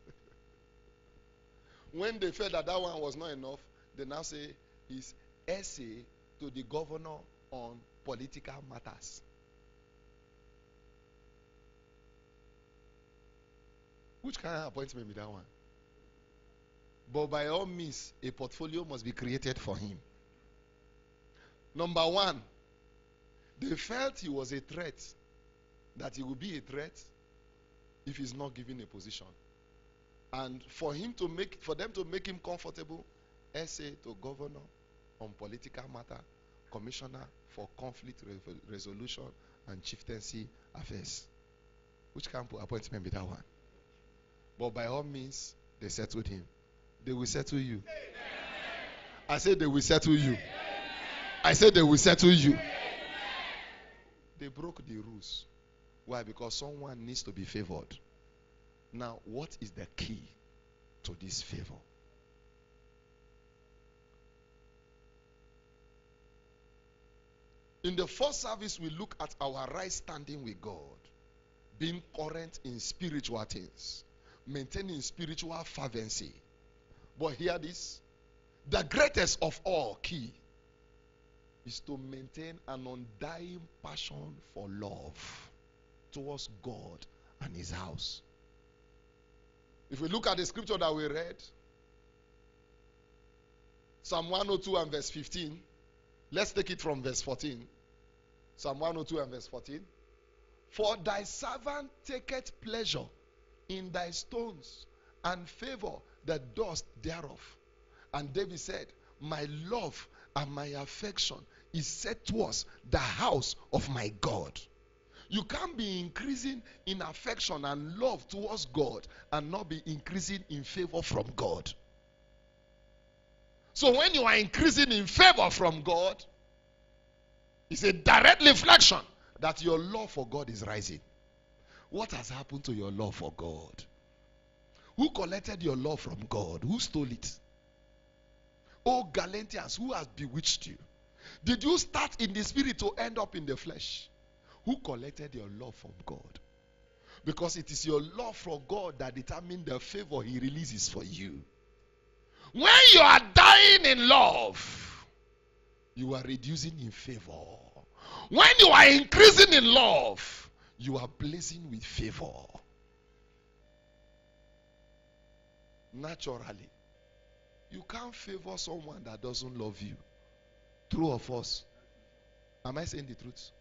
when they felt that that one was not enough, they now say his SA to the governor on political matters. Which kind of appointment be that one? But by all means, a portfolio must be created for him. Number one, they felt he was a threat, that he would be a threat if he's not given a position. And for him to make for them to make him comfortable, SA to governor on political matter, commissioner for conflict re- resolution and chieftaincy affairs. Which camp appointment be that one? But by all means, they settled him. They will settle you. I said they will settle you. I said they will settle you. They broke the rules. Why? Because someone needs to be favored. Now, what is the key to this favor? In the first service, we look at our right standing with God, being current in spiritual things, maintaining spiritual fervency. But hear this the greatest of all key is to maintain an undying passion for love towards God and His house. If we look at the scripture that we read, Psalm 102 and verse 15, Let's take it from verse 14. Psalm 102 and verse 14. For thy servant taketh pleasure in thy stones and favor the dust thereof. And David said, My love and my affection is set towards the house of my God. You can't be increasing in affection and love towards God and not be increasing in favor from God. So when you are increasing in favor from God, it's a direct reflection that your love for God is rising. What has happened to your love for God? Who collected your love from God? Who stole it? Oh, Galatians, who has bewitched you? Did you start in the spirit to end up in the flesh? Who collected your love from God? Because it is your love for God that determines the favor He releases for you. When you are dying in love, you are reducing in favor. When you are increasing in love, you are blazing with favor. Naturally, you can't favor someone that doesn't love you. True or false? Am I saying the truth?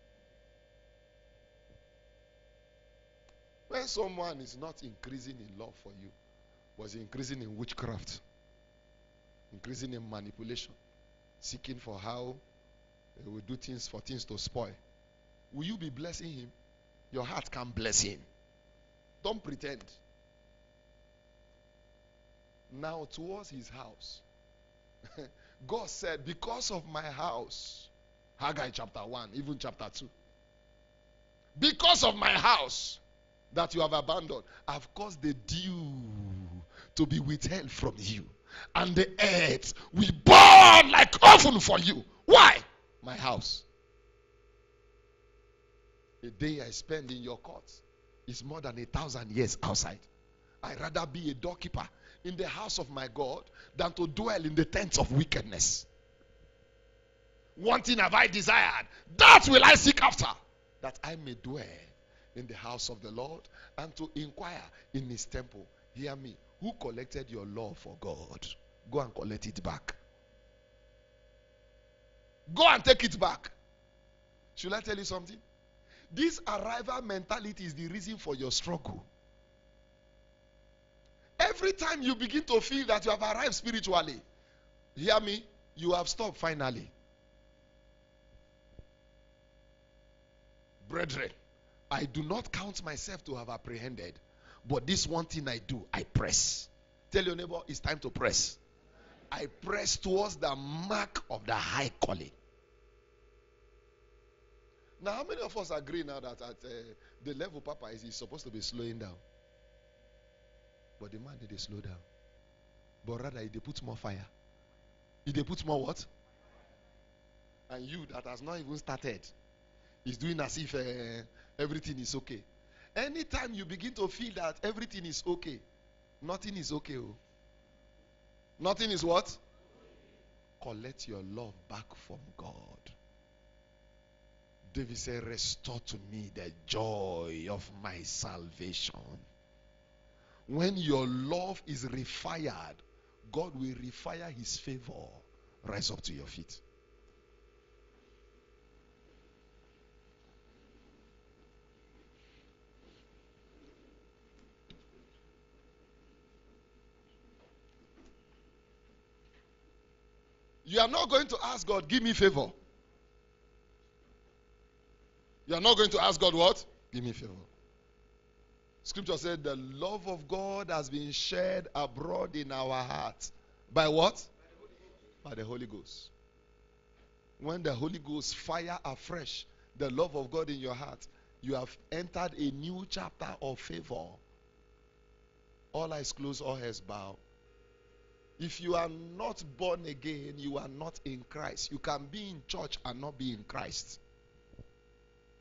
When someone is not increasing in love for you, was increasing in witchcraft, increasing in manipulation, seeking for how they will do things for things to spoil, will you be blessing him? Your heart can bless him. Don't pretend. Now, towards his house, God said, Because of my house, Haggai chapter 1, even chapter 2, because of my house that you have abandoned, I've caused the dew to be withheld from you, and the earth will burn like oven for you. Why? My house. A day I spend in your courts is more than a thousand years outside. I'd rather be a doorkeeper in the house of my God than to dwell in the tents of wickedness. One thing have I desired, that will I seek after, that I may dwell in the house of the Lord and to inquire in his temple. Hear me. Who collected your love for God? Go and collect it back. Go and take it back. Should I tell you something? This arrival mentality is the reason for your struggle. Every time you begin to feel that you have arrived spiritually, hear me, you have stopped finally. Brethren, I do not count myself to have apprehended, but this one thing I do, I press. Tell your neighbor, it's time to press. I press towards the mark of the high calling. Now, how many of us agree now that at uh, the level Papa is, he's supposed to be slowing down? But the man did slow down. But rather, he put more fire. He put more what? And you that has not even started is doing as if uh, everything is okay. Anytime you begin to feel that everything is okay, nothing is okay. Oh. Nothing is what? Collect your love back from God. David said, Restore to me the joy of my salvation. When your love is refired, God will refire his favor. Rise up to your feet. You are not going to ask God, give me favor. You are not going to ask God what? Give me favor. Scripture said the love of God has been shed abroad in our hearts. By what? By the Holy Ghost. When the Holy Ghost fire afresh the love of God in your heart, you have entered a new chapter of favor. All eyes closed, all heads bow. If you are not born again, you are not in Christ. You can be in church and not be in Christ.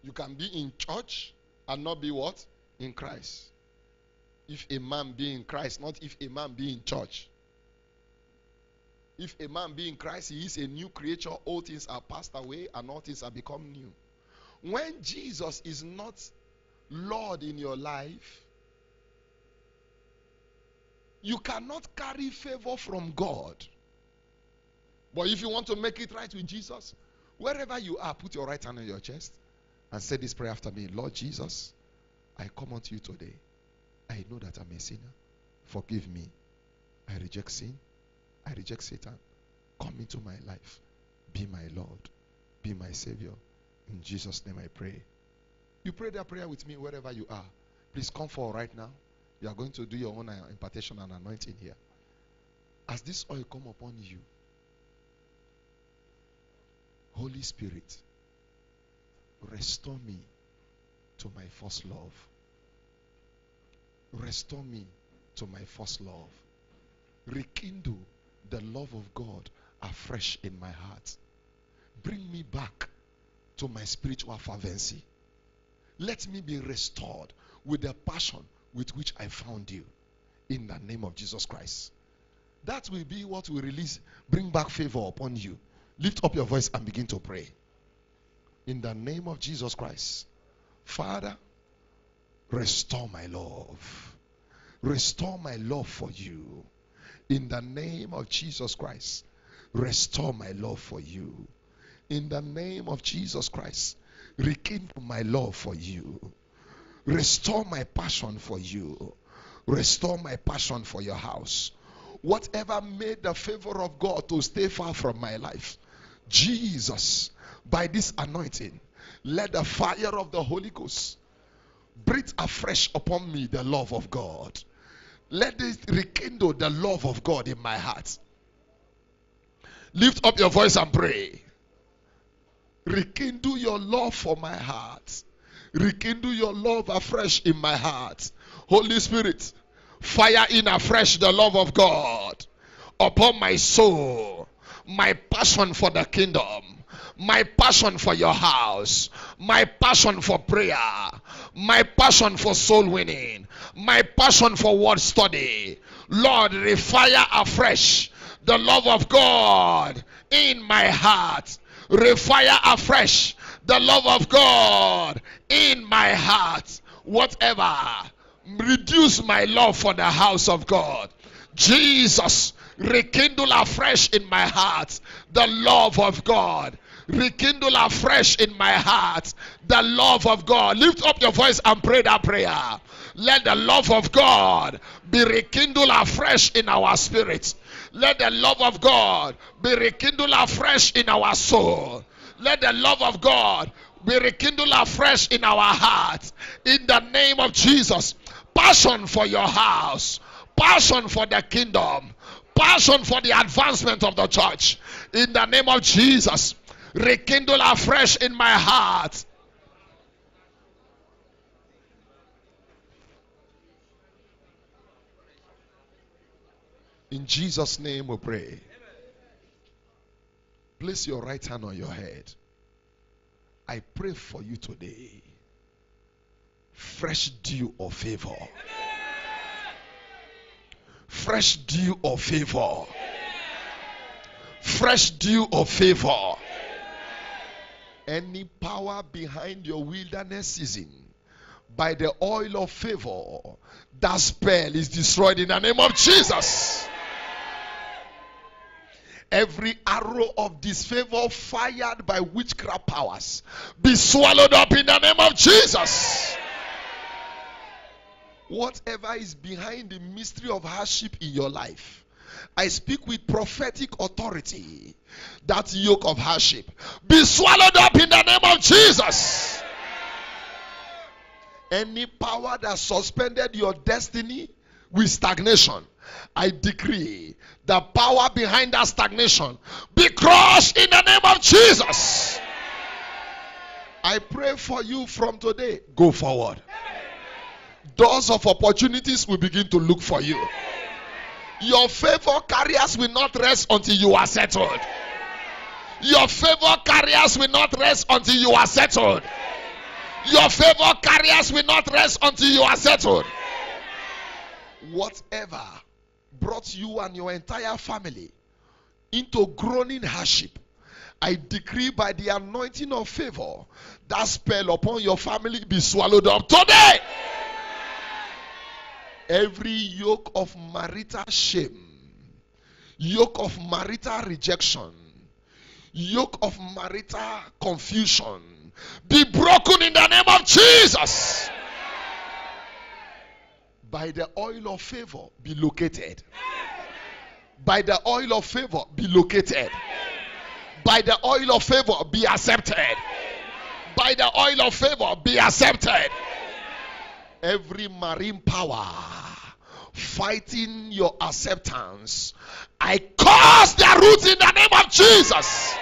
You can be in church and not be what? In Christ. If a man be in Christ, not if a man be in church. If a man be in Christ, he is a new creature. All things are passed away and all things are become new. When Jesus is not Lord in your life, you cannot carry favor from God. But if you want to make it right with Jesus, Wherever you are, put your right hand on your chest and say this prayer after me Lord Jesus, I come unto you today. I know that I'm a sinner. Forgive me. I reject sin. I reject Satan. Come into my life. Be my Lord. Be my Savior. In Jesus' name I pray. You pray that prayer with me wherever you are. Please come forward right now. You are going to do your own uh, impartation and anointing here. As this oil come upon you, Holy Spirit, restore me to my first love. Restore me to my first love. Rekindle the love of God afresh in my heart. Bring me back to my spiritual fervency. Let me be restored with the passion with which I found you in the name of Jesus Christ. That will be what will release, bring back favor upon you. Lift up your voice and begin to pray. In the name of Jesus Christ. Father, restore my love. Restore my love for you. In the name of Jesus Christ. Restore my love for you. In the name of Jesus Christ. Rekindle my love for you. Restore my passion for you. Restore my passion for your house. Whatever made the favor of God to stay far from my life, Jesus, by this anointing, let the fire of the Holy Ghost breathe afresh upon me the love of God. Let it rekindle the love of God in my heart. Lift up your voice and pray. Rekindle your love for my heart. Rekindle your love afresh in my heart. Holy Spirit, fire in afresh the love of God upon my soul, my passion for the kingdom, my passion for your house, my passion for prayer, my passion for soul winning, my passion for word study. Lord, refire afresh the love of God in my heart. Refire afresh the love of God in my heart. Whatever, reduce my love for the house of God. Jesus, rekindle afresh in my heart the love of God. Rekindle afresh in my heart the love of God. Lift up your voice and pray that prayer. Let the love of God be rekindled afresh in our spirits. Let the love of God be rekindled afresh in our soul. Let the love of God be rekindled afresh in our hearts. In the name of Jesus. Passion for your house, passion for the kingdom, passion for the advancement of the church. In the name of Jesus. Rekindle afresh in my heart. In Jesus' name we pray. Place your right hand on your head. I pray for you today. Fresh dew of favor. Fresh dew of favor. Fresh dew of favor. Any power behind your wilderness season by the oil of favor, that spell is destroyed in the name of Jesus. Every arrow of disfavor fired by witchcraft powers be swallowed up in the name of Jesus. Whatever is behind the mystery of hardship in your life, I speak with prophetic authority. That yoke of hardship be swallowed up in the name of Jesus. Any power that suspended your destiny with stagnation, I decree the power behind that stagnation be crushed in the name of Jesus. I pray for you from today. Go forward. Doors of opportunities will begin to look for you. Your favor carriers will not rest until you are settled. Your favor carriers will not rest until you are settled. Your favor carriers will not rest until you are settled. Whatever brought you and your entire family into groaning hardship, I decree by the anointing of favor that spell upon your family be swallowed up today. Every yoke of marital shame, yoke of marital rejection, yoke of marital confusion be broken in the name of Jesus. By the oil of favor, be located. By the oil of favor, be located. By the oil of favor, be accepted. By the oil of favor, be accepted. Every marine power fighting your acceptance, I cause their roots in the name of Jesus.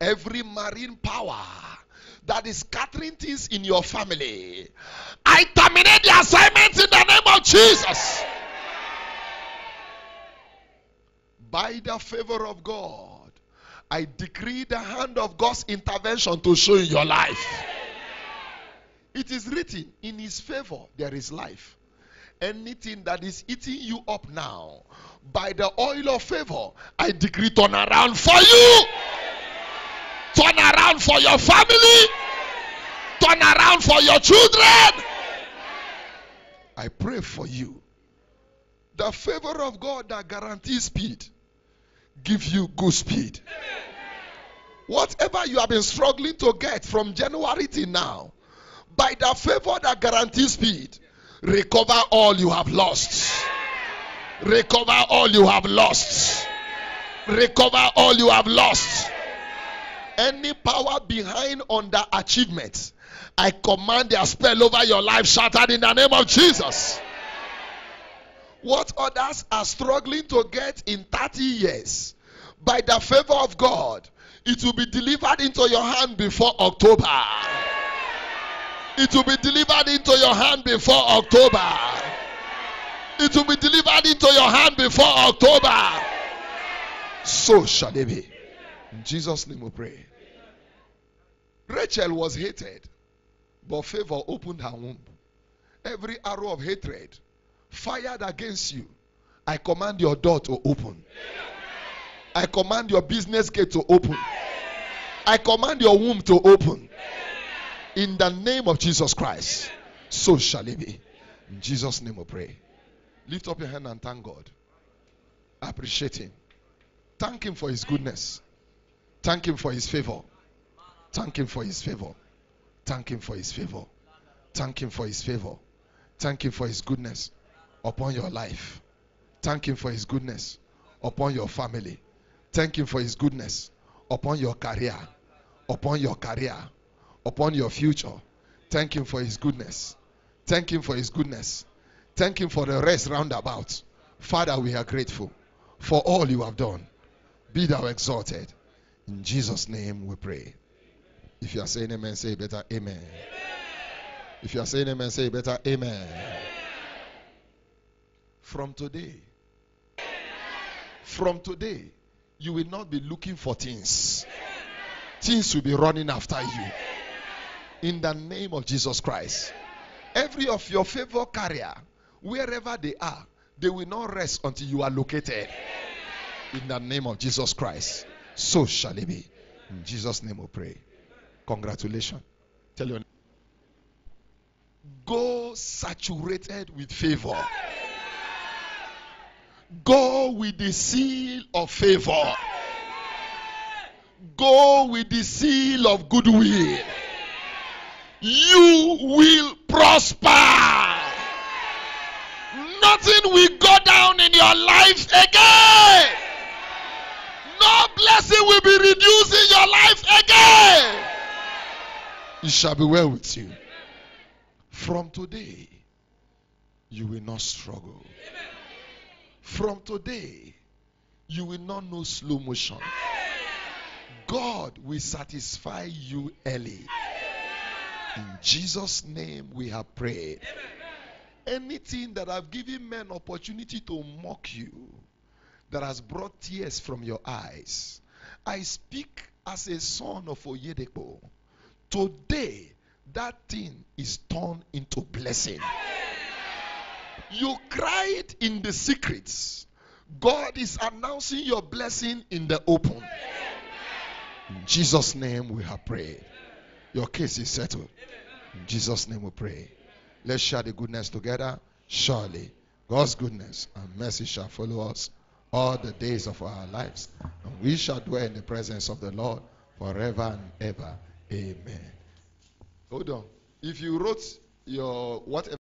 Every marine power that is scattering things in your family, I terminate the assignment in the name of Jesus. By the favor of God, I decree the hand of God's intervention to show in your life. It is written, in His favor there is life. Anything that is eating you up now, by the oil of favor, I decree turn around for you. Turn around for your family. Turn around for your children. I pray for you. The favor of God that guarantees speed, give you good speed. Whatever you have been struggling to get from January till now, by the favor that guarantees speed, recover all you have lost. Recover all you have lost. Recover all you have lost. Any power behind under achievement, I command their spell over your life shattered in the name of Jesus. What others are struggling to get in 30 years, by the favor of God, it will be delivered into your hand before October. It will be delivered into your hand before October. It will be delivered into your hand before October. So shall it be. In Jesus' name we pray. Rachel was hated, but favor opened her womb. Every arrow of hatred fired against you, I command your door to open. I command your business gate to open. I command your womb to open. In the name of Jesus Christ, so shall it be. In Jesus' name we pray. Lift up your hand and thank God. Appreciate Him. Thank Him for His goodness. Thank Him for His favor. Thank Him for His favor. Thank Him for His favor. Thank Him for His favor. Thank Him for His goodness upon your life. Thank Him for His goodness upon your family. Thank Him for His goodness upon your career, upon your career, upon your future. Thank Him for His goodness. Thank Him for His goodness. Thank Him for the rest roundabout. Father, we are grateful for all you have done. Be thou exalted. In Jesus' name we pray. If you are saying amen, say better amen. amen. If you are saying amen, say better amen. amen. From today, from today, you will not be looking for things. Things will be running after you. In the name of Jesus Christ. Every of your favor carrier, wherever they are, they will not rest until you are located. In the name of Jesus Christ. So shall it be. In Jesus' name we pray. Congratulations. Tell your Go saturated with favor. Go with the seal of favor. Go with the seal of goodwill. You will prosper. Nothing will go down in your life again. No blessing will be reduced in your life again. It shall be well with you. From today, you will not struggle. From today, you will not know slow motion. God will satisfy you early. In Jesus' name, we have prayed. Anything that have given men opportunity to mock you, that has brought tears from your eyes, I speak as a son of Oyedepo. Today, that thing is turned into blessing. You cried in the secrets. God is announcing your blessing in the open. In Jesus' name we have prayed. Your case is settled. In Jesus' name we pray. Let's share the goodness together. Surely God's goodness and mercy shall follow us all the days of our lives. And we shall dwell in the presence of the Lord forever and ever. Amen. Hold on. If you wrote your whatever